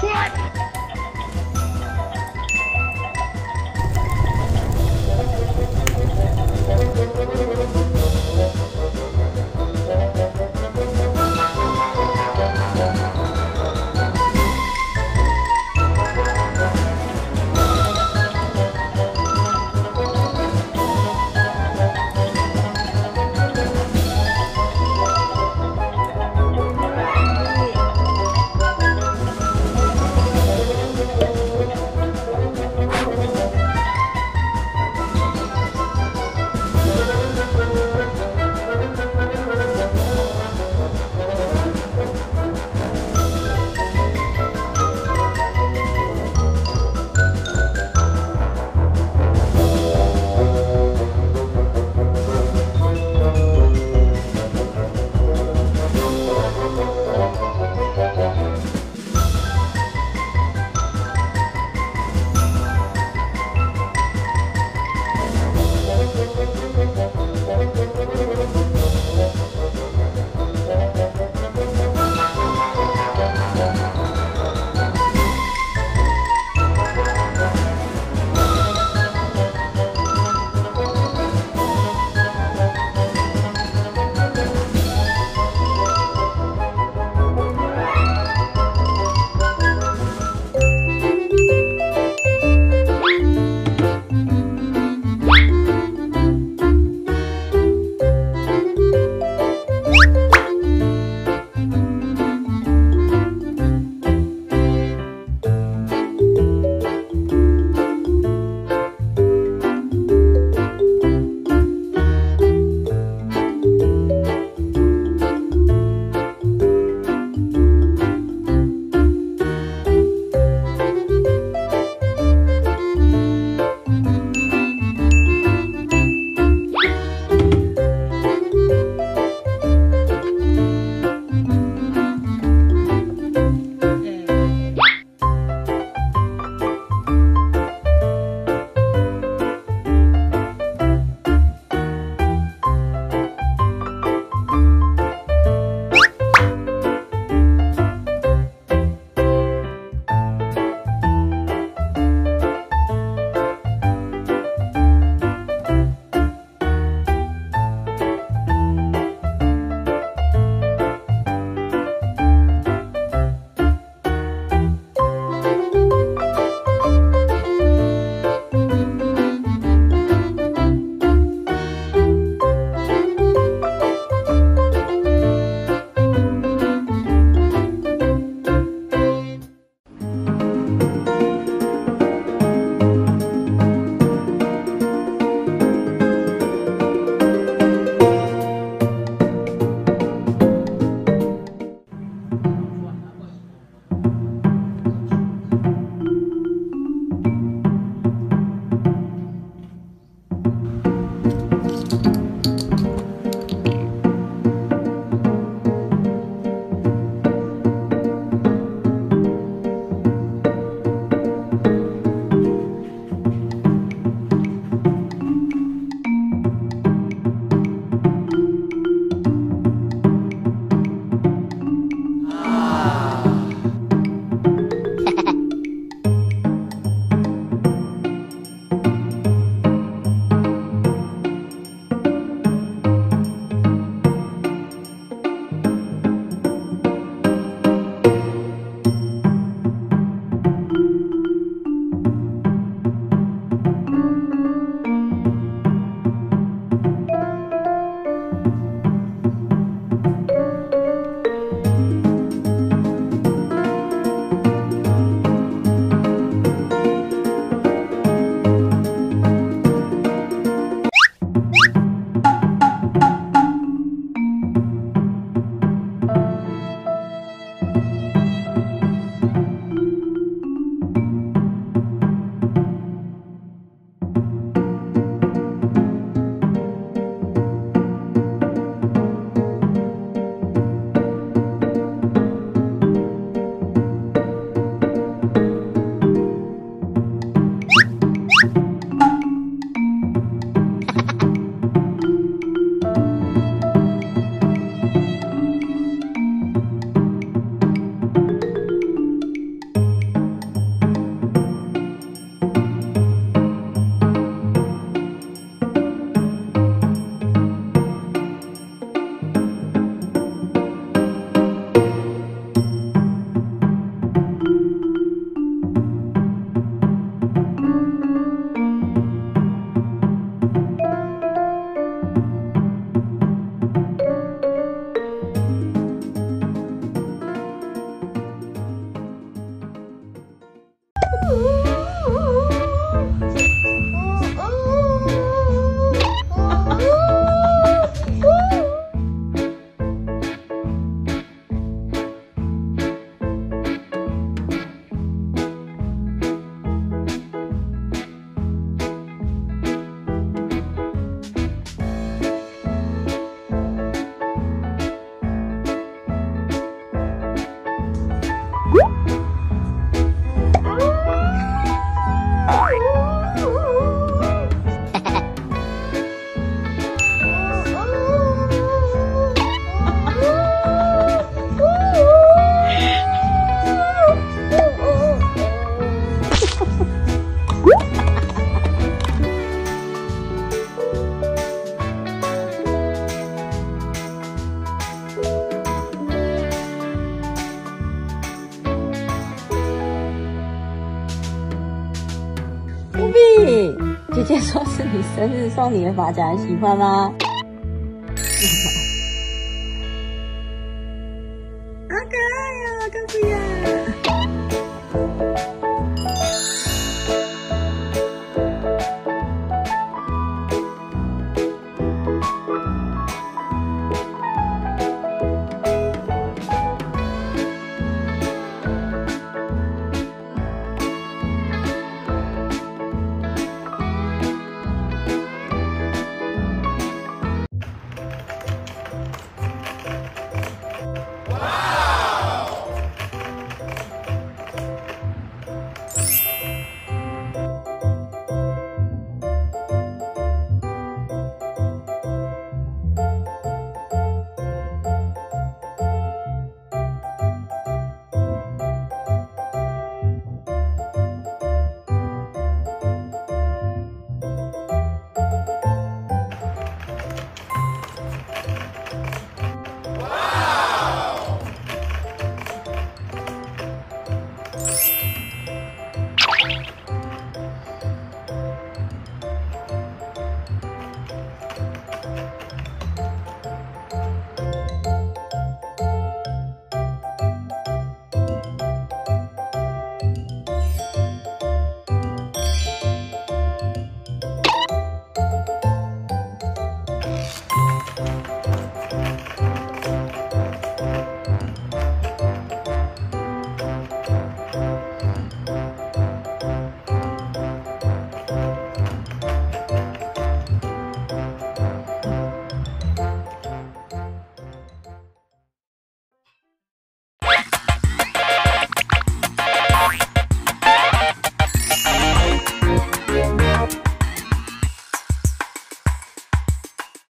出来姐姐说是你生日送你的发夹，喜欢吗？